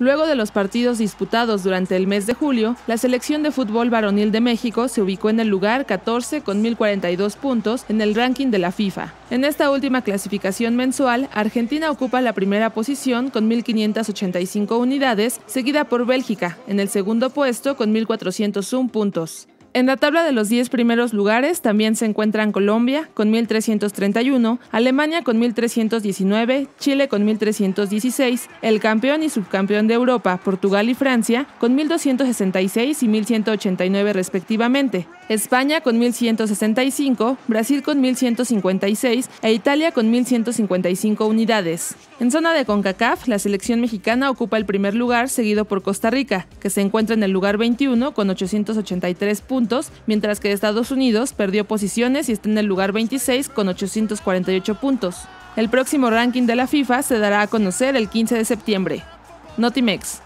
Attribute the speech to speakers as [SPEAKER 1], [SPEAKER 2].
[SPEAKER 1] Luego de los partidos disputados durante el mes de julio, la selección de fútbol varonil de México se ubicó en el lugar 14 con 1042 puntos en el ranking de la FIFA. En esta última clasificación mensual, Argentina ocupa la primera posición con 1585 unidades, seguida por Bélgica, en el segundo puesto con 1401 puntos. En la tabla de los 10 primeros lugares también se encuentran Colombia con 1331, Alemania con 1319, Chile con 1316, el campeón y subcampeón de Europa, Portugal y Francia con 1266 y 1189 respectivamente, España con 1165, Brasil con 1156 e Italia con 1155 unidades. En zona de CONCACAF, la selección mexicana ocupa el primer lugar seguido por Costa Rica, que se encuentra en el lugar 21 con 883 puntos mientras que Estados Unidos perdió posiciones y está en el lugar 26 con 848 puntos. El próximo ranking de la FIFA se dará a conocer el 15 de septiembre. Notimex.